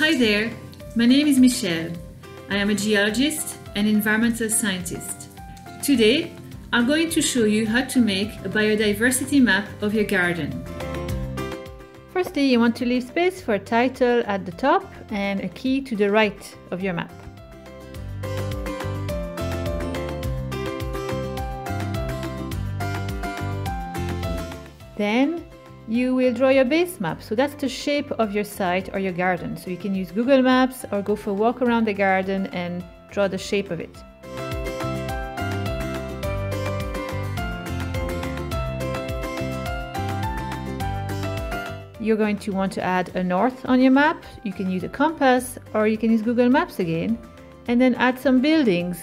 Hi there, my name is Michele. I am a geologist and environmental scientist. Today, I'm going to show you how to make a biodiversity map of your garden. Firstly, you want to leave space for a title at the top and a key to the right of your map. Then you will draw your base map. So that's the shape of your site or your garden. So you can use Google Maps or go for a walk around the garden and draw the shape of it. You're going to want to add a north on your map. You can use a compass or you can use Google Maps again and then add some buildings.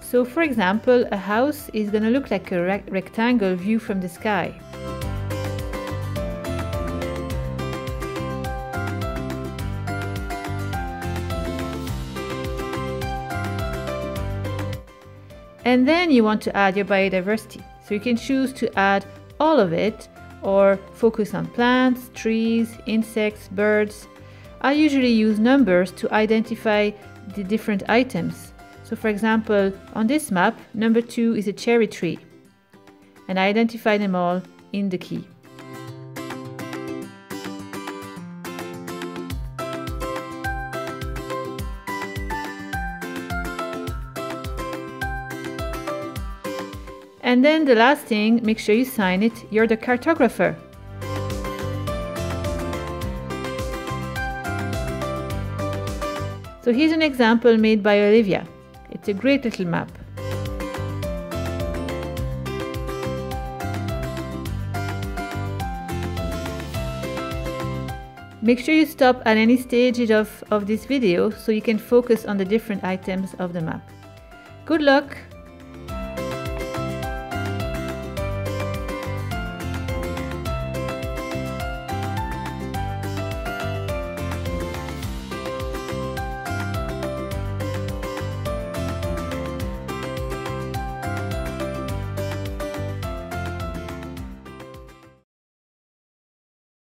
So for example, a house is going to look like a rec rectangle view from the sky. And then you want to add your biodiversity. So you can choose to add all of it or focus on plants, trees, insects, birds. I usually use numbers to identify the different items. So for example, on this map, number two is a cherry tree. And I identify them all in the key. And then the last thing, make sure you sign it. You're the cartographer. So here's an example made by Olivia. It's a great little map. Make sure you stop at any stage of, of this video so you can focus on the different items of the map. Good luck!